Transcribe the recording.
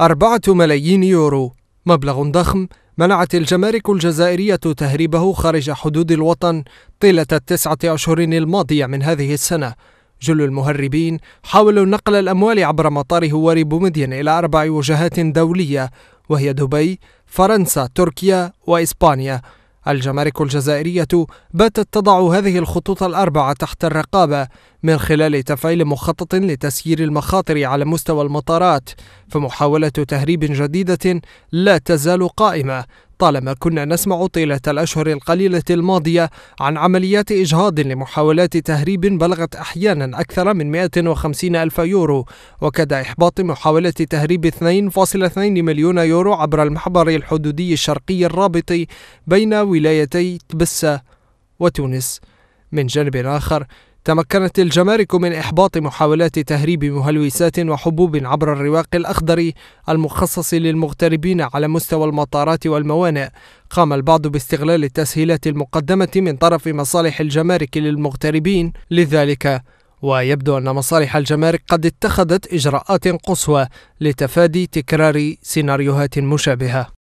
أربعة ملايين يورو. مبلغ ضخم منعت الجمارك الجزائرية تهريبه خارج حدود الوطن طيلة التسعة أشهر الماضية من هذه السنة. جل المهربين حاولوا نقل الأموال عبر مطار هواري بومدين إلى أربع وجهات دولية وهي دبي، فرنسا، تركيا وإسبانيا. الجمارك الجزائرية باتت تضع هذه الخطوط الأربعة تحت الرقابة من خلال تفعيل مخطط لتسيير المخاطر على مستوى المطارات فمحاولة تهريب جديدة لا تزال قائمة. طالما كنا نسمع طيلة الأشهر القليلة الماضية عن عمليات إجهاض لمحاولات تهريب بلغت أحيانا أكثر من 150 ألف يورو وكاد إحباط محاولة تهريب 2.2 مليون يورو عبر المحبر الحدودي الشرقي الرابط بين ولايتي تبسة وتونس. من جانب آخر تمكنت الجمارك من إحباط محاولات تهريب مهلوسات وحبوب عبر الرواق الأخضر المخصص للمغتربين على مستوى المطارات والموانئ. قام البعض باستغلال التسهيلات المقدمة من طرف مصالح الجمارك للمغتربين لذلك. ويبدو أن مصالح الجمارك قد اتخذت إجراءات قصوى لتفادي تكرار سيناريوهات مشابهة.